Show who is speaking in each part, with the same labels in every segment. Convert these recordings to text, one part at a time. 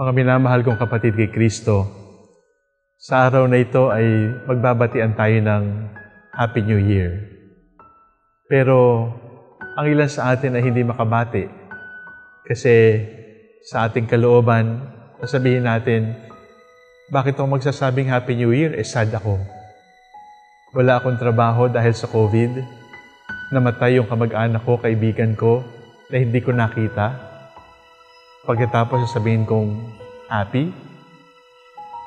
Speaker 1: Mga minamahal kong kapatid kay Kristo, sa araw na ito ay magbabatian tayo ng Happy New Year. Pero ang ilan sa atin ay hindi makabati kasi sa ating kalooban, sasabihin natin, bakit ako magsasabing Happy New Year? Eh, sad ako. Wala akong trabaho dahil sa COVID. Namatay yung kamag-anak ko, kaibigan ko, na hindi ko nakita. Pagkatapos sasabihin kong happy,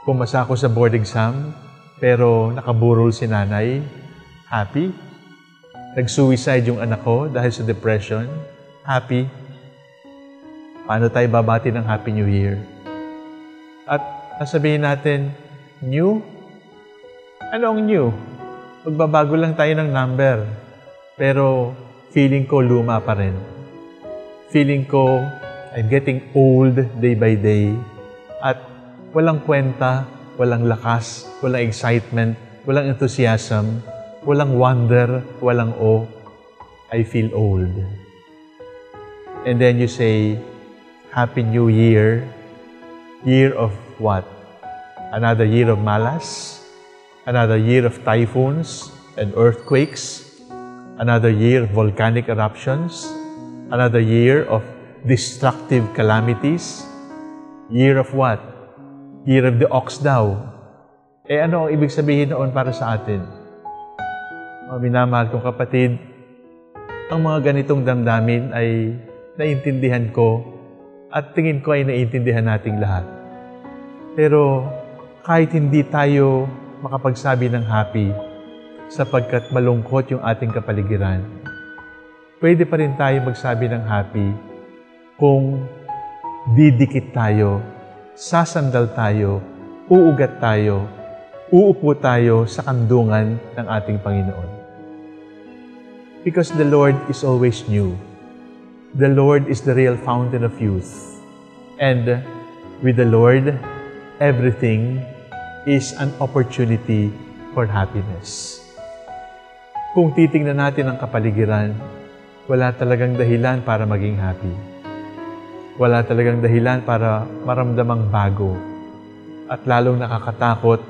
Speaker 1: Pumasa ako sa board exam, pero nakaburol si nanay. Happy. Nag-suicide yung anak ko dahil sa depression. Happy. Paano tayo babati ng Happy New Year? At nasabihin natin, new? Ano ang new? Magbabago lang tayo ng number. Pero feeling ko luma pa rin. Feeling ko I'm getting old day by day. At walang kwenta, walang lakas, walang excitement, walang enthusiasm, walang wonder, walang awe. I feel old. And then you say, Happy New Year. Year of what? Another year of malas? Another year of typhoons and earthquakes? Another year of volcanic eruptions? Another year of destructive calamities? Year of what? Year of the Ox daw. Eh ano ang ibig sabihin noon para sa atin? Mga minamahal kong kapatid, ang mga ganitong damdamin ay naintindihan ko at tingin ko ay naintindihan nating lahat. Pero kahit hindi tayo makapagsabi ng happy sapagkat malungkot yung ating kapaligiran, pwede pa rin tayo magsabi ng happy kung didikit tayo sasandal tayo, uugat tayo, uupo tayo sa kandungan ng ating Panginoon. Because the Lord is always new. The Lord is the real fountain of youth. And with the Lord, everything is an opportunity for happiness. Kung titingnan natin ang kapaligiran, wala talagang dahilan para maging happy wala talagang dahilan para maramdamang bago. At lalong nakakatakot,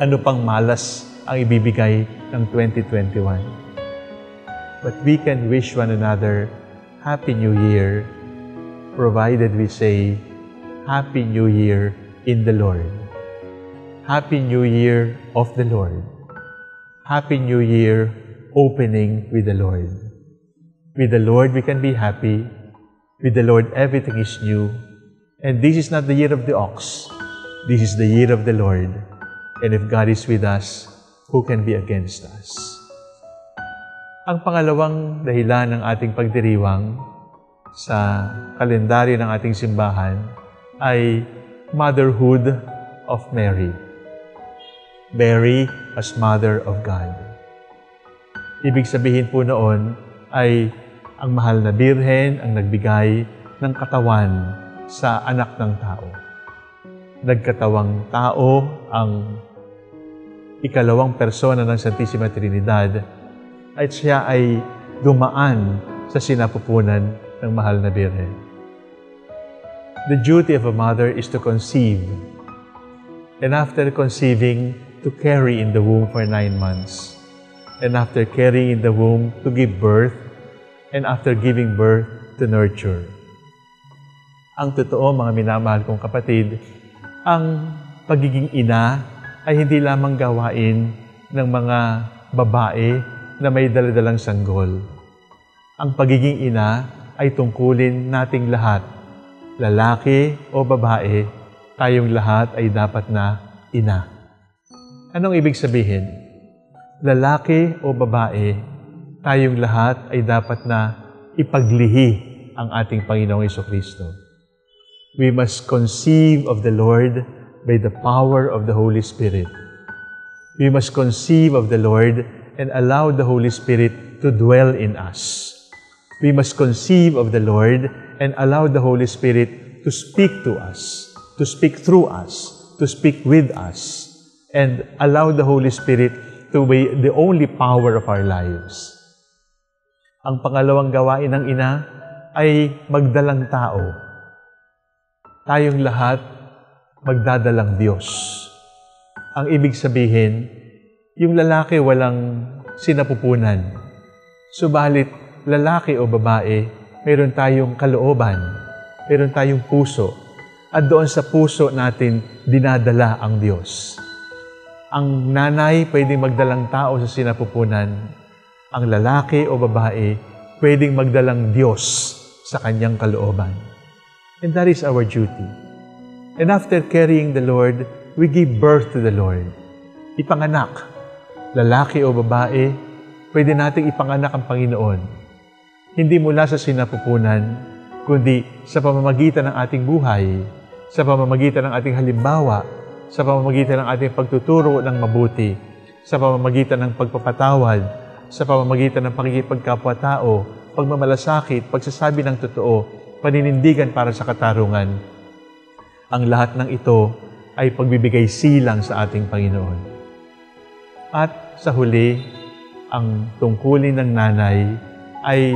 Speaker 1: ano pang malas ang ibibigay ng 2021. But we can wish one another Happy New Year, provided we say, Happy New Year in the Lord. Happy New Year of the Lord. Happy New Year opening with the Lord. With the Lord, we can be happy with the Lord, everything is new. And this is not the year of the ox. This is the year of the Lord. And if God is with us, who can be against us? Ang pangalawang dahilan ng ating pagdiriwang sa kalendaryo ng ating simbahan ay motherhood of Mary. Mary as Mother of God. Ibig sabihin po noon ay ang mahal na birhen ang nagbigay ng katawan sa anak ng tao. Nagkatawang tao ang ikalawang persona ng Santissima Trinidad at siya ay dumaan sa sinapupunan ng mahal na birhen. The duty of a mother is to conceive and after conceiving, to carry in the womb for nine months. And after carrying in the womb, to give birth and after giving birth to nurture. Ang totoo, mga minamahal kong kapatid, ang pagiging ina ay hindi lamang gawain ng mga babae na may daladalang sanggol. Ang pagiging ina ay tungkulin nating lahat. Lalaki o babae, tayong lahat ay dapat na ina. Anong ibig sabihin? Lalaki o babae, tayong lahat ay dapat na ipaglihi ang ating Panginoong Iso Kristo. We must conceive of the Lord by the power of the Holy Spirit. We must conceive of the Lord and allow the Holy Spirit to dwell in us. We must conceive of the Lord and allow the Holy Spirit to speak to us, to speak through us, to speak with us, and allow the Holy Spirit to be the only power of our lives. Ang pangalawang gawain ng ina ay magdalang tao. tayong lahat magdadalang Diyos. Ang ibig sabihin, yung lalaki walang sinapupunan. Subalit, lalaki o babae, meron tayong kalooban, meron tayong puso, at doon sa puso natin dinadala ang Diyos. Ang nanay pwedeng magdalang tao sa sinapupunan, ang lalaki o babae pwedeng magdalang Diyos sa kanyang kalooban. And that is our duty. And after carrying the Lord, we give birth to the Lord. Ipanganak, lalaki o babae, pwede nating ipanganak ang Panginoon. Hindi mula sa sinapupunan, kundi sa pamamagitan ng ating buhay, sa pamamagitan ng ating halimbawa, sa pamamagitan ng ating pagtuturo ng mabuti, sa pamamagitan ng pagpapatawad, sa pamamagitan ng pagkikipagkapwa-tao, pagmamalasakit, pagsasabi ng totoo, paninindigan para sa katarungan. Ang lahat ng ito ay pagbibigay silang sa ating Panginoon. At sa huli, ang tungkulin ng nanay ay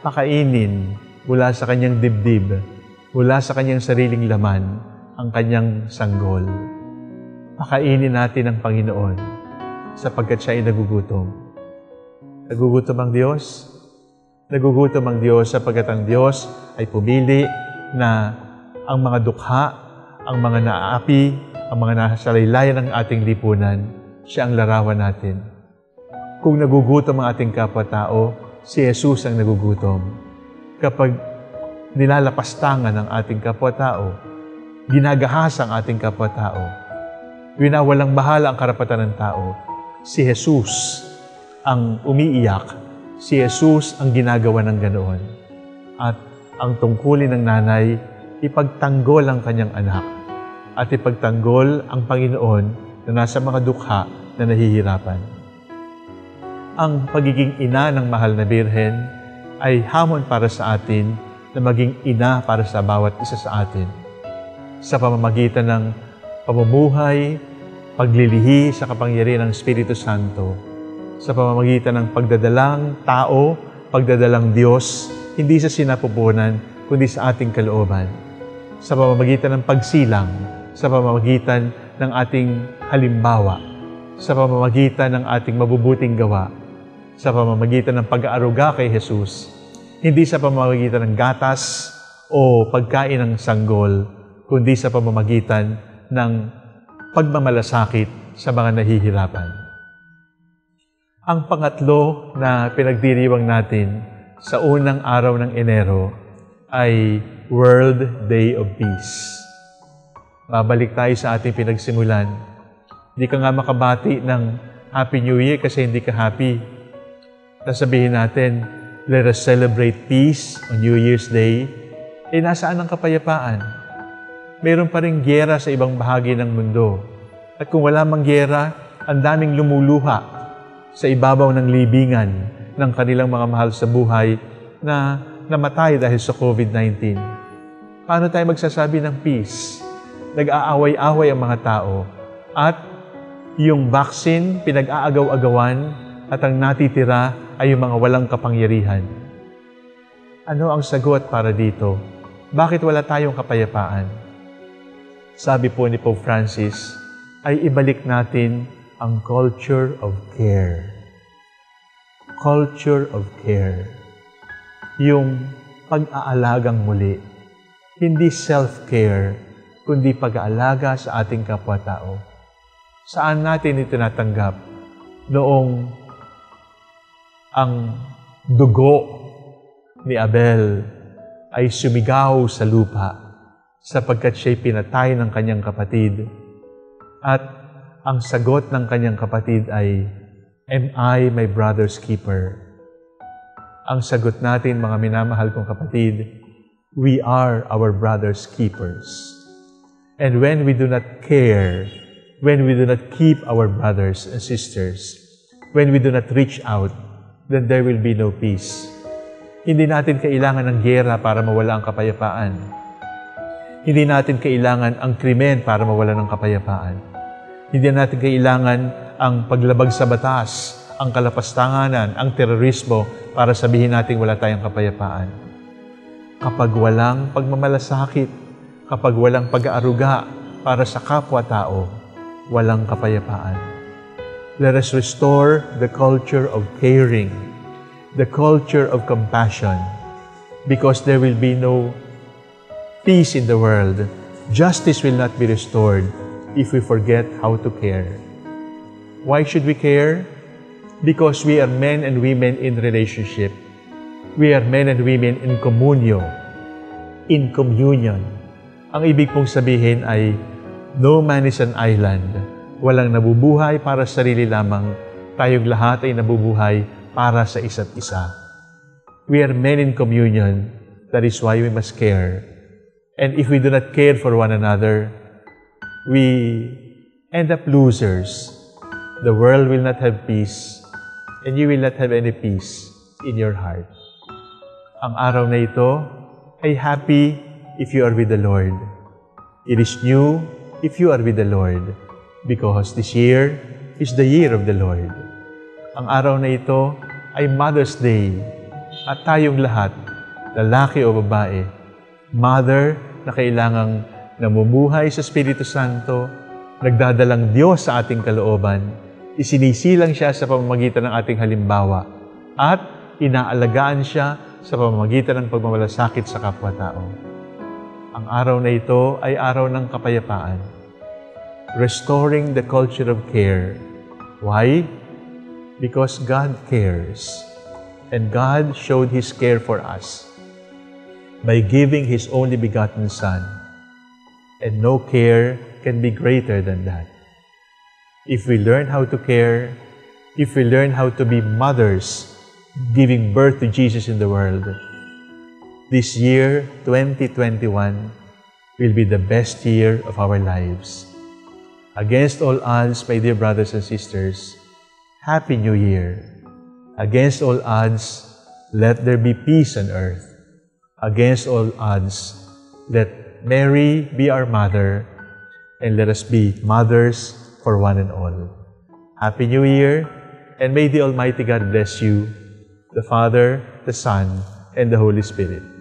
Speaker 1: pakainin mula sa kanyang dibdib, mula sa kanyang sariling laman, ang kanyang sanggol. Pakainin natin ang Panginoon sapagkat siya ay nagugutom. Nagugutom ang Diyos? Nagugutom ang Diyos sapagkat ang Diyos ay pumili na ang mga dukha, ang mga naaapi, ang mga nasalaylayan ng ating lipunan, siya ang larawan natin. Kung nagugutom ang ating kapwa-tao, si Jesus ang nagugutom. Kapag nilalapastangan ng ating kapwa-tao, ginagahasa ang ating kapwa-tao, winawalang bahala ang karapatan ng tao, si Jesus ang umiiyak, si Jesus ang ginagawa ng ganoon. At ang tungkulin ng nanay, ipagtanggol ang kanyang anak at ipagtanggol ang Panginoon na nasa mga dukha na nahihirapan ang pagiging ina ng mahal na birhen ay hamon para sa atin na maging ina para sa bawat isa sa atin. Sa pamamagitan ng pamumuhay, paglilihi sa kapangyarihan ng Espiritu Santo, sa pamamagitan ng pagdadalang tao, pagdadalang Diyos, hindi sa sinapupunan, kundi sa ating kalooban. Sa pamamagitan ng pagsilang, sa pamamagitan ng ating halimbawa, sa pamamagitan ng ating mabubuting gawa, sa pamamagitan ng pag-aaruga kay Jesus, hindi sa pamamagitan ng gatas o pagkain ng sanggol, kundi sa pamamagitan ng pagmamalasakit sa mga nahihirapan. Ang pangatlo na pinagdiriwang natin sa unang araw ng Enero ay World Day of Peace. Babalik tayo sa ating pinagsimulan. Hindi ka nga makabati ng Happy New Year kasi hindi ka happy sasabihin natin, let us celebrate peace on New Year's Day, eh nasaan ang kapayapaan? Meron pa rin gyera sa ibang bahagi ng mundo. At kung wala mang gyera, ang daming lumuluha sa ibabaw ng libingan ng kanilang mga mahal sa buhay na namatay dahil sa COVID-19. Paano tayo magsasabi ng peace? Nag-aaway-away ang mga tao at yung vaccine pinag-aagaw-agawan at ang natitira ay yung mga walang kapangyarihan. Ano ang sagot para dito? Bakit wala tayong kapayapaan? Sabi po ni Pope Francis, ay ibalik natin ang culture of care. Culture of care. Yung pag-aalagang muli. Hindi self-care, kundi pag-aalaga sa ating kapwa-tao. Saan natin ito natanggap? Noong ang dugo ni Abel ay sumigaw sa lupa sapagkat siya'y pinatay ng kanyang kapatid. At ang sagot ng kanyang kapatid ay, Am I my brother's keeper? Ang sagot natin, mga minamahal kong kapatid, we are our brother's keepers. And when we do not care, when we do not keep our brothers and sisters, when we do not reach out, then there will be no peace. Hindi natin kailangan ng gera para mawala ang kapayapaan. Hindi natin kailangan ang krimen para mawala ng kapayapaan. Hindi natin kailangan ang paglabag sa batas, ang kalapastanganan, ang terorismo para sabihin natin wala tayong kapayapaan. Kapag walang pagmamalasakit, Kapag walang pag-aaruga para sa kapwa-tao, walang kapayapaan. Let us restore the culture of caring, the culture of compassion, because there will be no peace in the world. Justice will not be restored if we forget how to care. Why should we care? Because we are men and women in relationship. We are men and women in communio, in communion. Ang ibig pong sabihin ay, no man is an island. Walang nabubuhay para sa sarili lamang. Tayong lahat ay nabubuhay para sa isa't isa. We are men in communion. That is why we must care. And if we do not care for one another, we end up losers. The world will not have peace, and you will not have any peace in your heart. Ang araw na ito ay happy if you are with the Lord. It is new if you are with the Lord, because this year is the year of the Lord. Ang araw na ito ay Mother's Day, at tayong lahat, lalaki o babae, mother na kailangang namumuhay sa Espiritu Santo, nagdadalang Diyos sa ating kalooban, isinisilang siya sa pamamagitan ng ating halimbawa, at inaalagaan siya sa pamamagitan ng pagmamalasakit sa kapwa-tao. Ang araw na ito ay araw ng kapayapaan. Restoring the culture of care. Why? Because God cares. And God showed His care for us by giving His only begotten Son. And no care can be greater than that. If we learn how to care, if we learn how to be mothers giving birth to Jesus in the world, this year, 2021, will be the best year of our lives. Against all odds, my dear brothers and sisters, Happy New Year. Against all odds, let there be peace on earth. Against all odds, let Mary be our mother, and let us be mothers for one and all. Happy New Year, and may the Almighty God bless you, the Father, the Son, and the Holy Spirit.